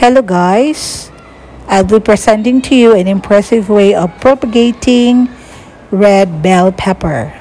Hello guys! I'll be presenting to you an impressive way of propagating red bell pepper.